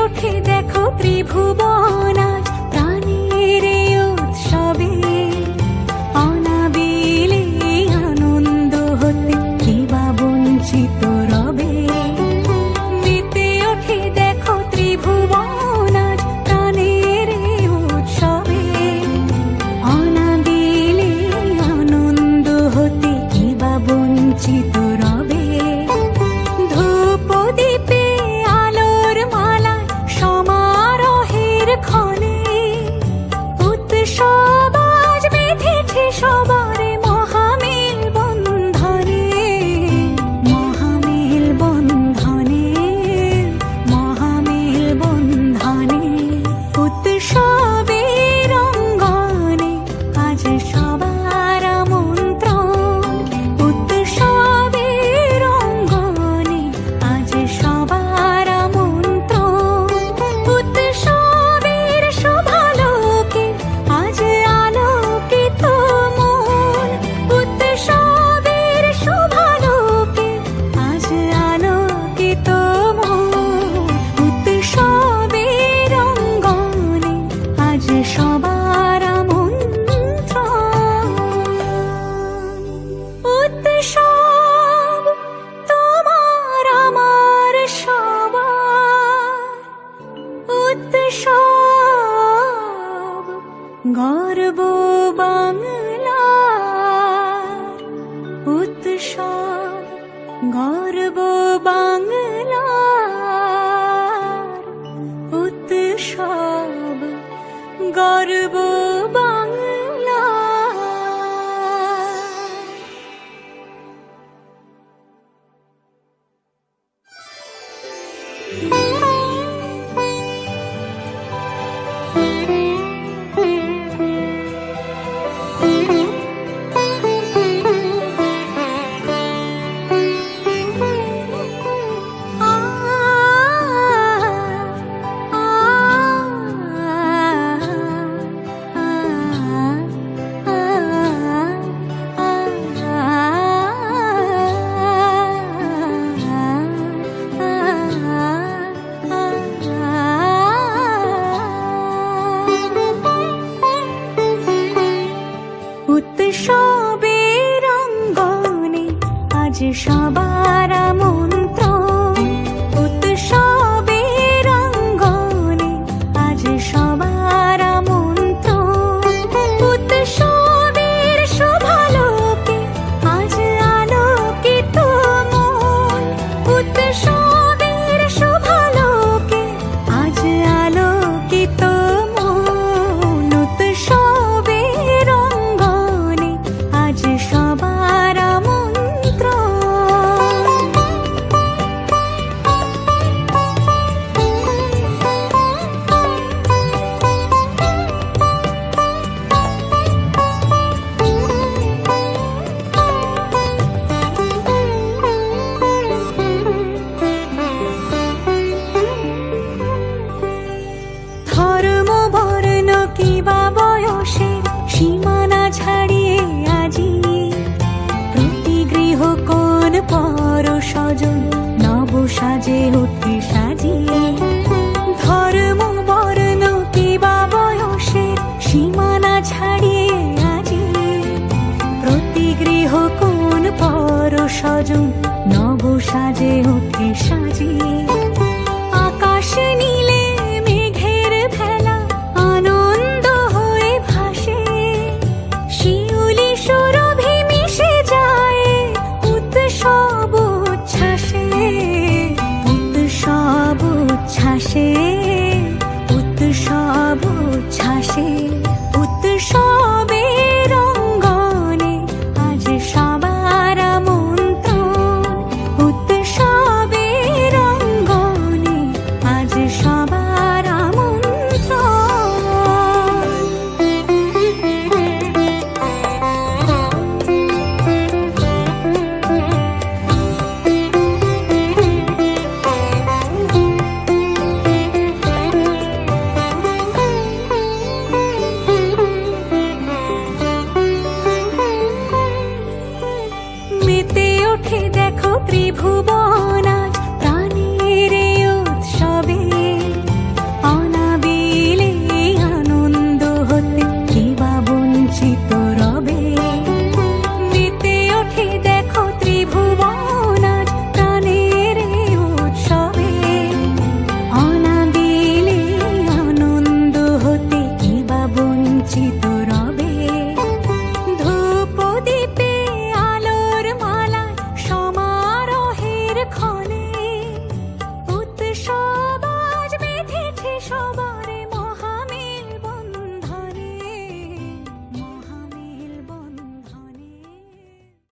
ওঠে দেখো ত্রিভুবন be গর্ব বাংলার উৎসব গর্ব 手 প্রতি বয়সে সীমানা ছাড়িয়ে আজি। প্রতি গৃহ কোন পর স্বজন নব সাজে অতি সাজিয়ে। ধর্ম বর্ণ কিবা বয়সে সীমানা ছাড়িয়ে আজি। প্রতি গৃহ কোন পর স্বজন নব সাজে অতি 湖泊